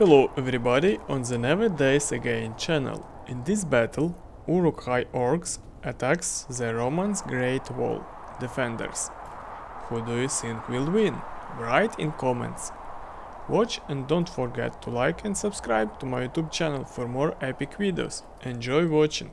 Hello everybody on the Never DayZ Again channel. In this battle, Uruk-hai orcs attacks the Romans Great Wall defenders. Who do you think will win? Write in comments. Watch and don't forget to like and subscribe to my YouTube channel for more epic videos. Enjoy watching!